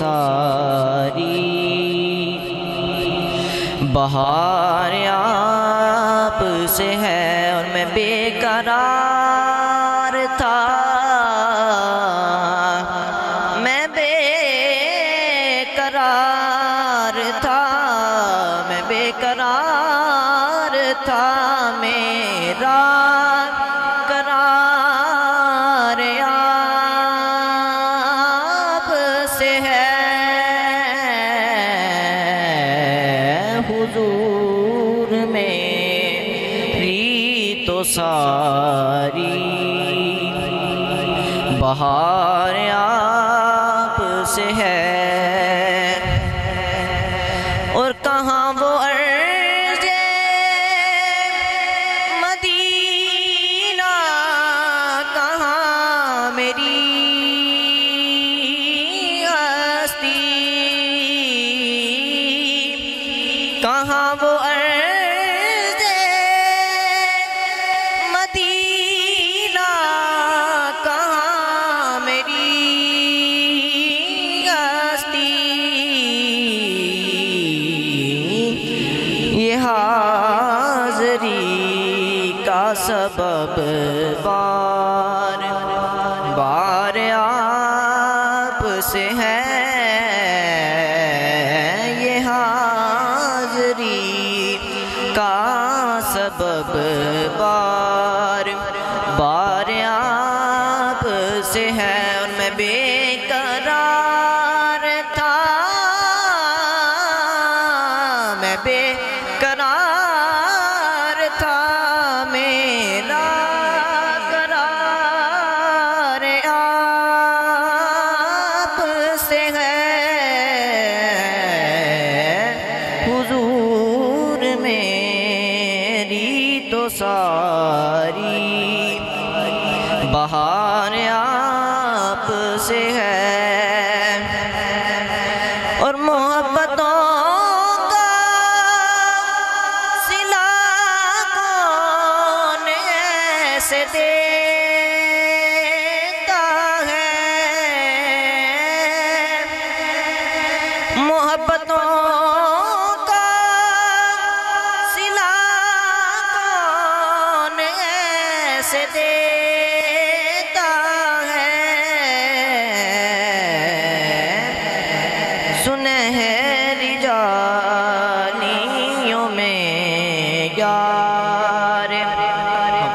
सारी बहार आप से है और मैं बेकरार था। मैं बेकरार था, मैं बेकरार था। मेरा हुजूर मेरी तो सारी। बहार आप से है। और कहाँ वो अर्ज़े मदीना, कहाँ मेरी कहाँ वो सबब बार बार आप से है ये हाजरी का सबब बार बार आप से है उनमें मैं सारी। बहार आप से है ऐसे देता है। सुनहरी जानियों में यार।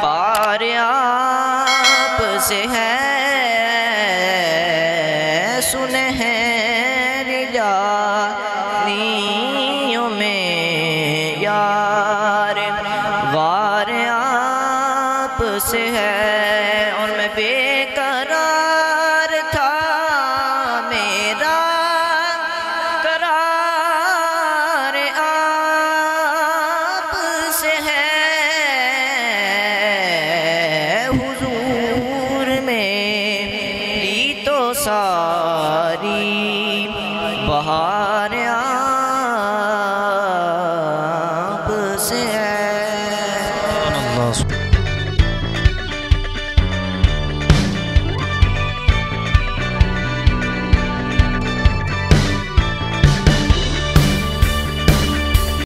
पार आप से है। सुनहरी जानियों आप से है और मैं बेकरार था। मेरा करार आप से है। हुजूर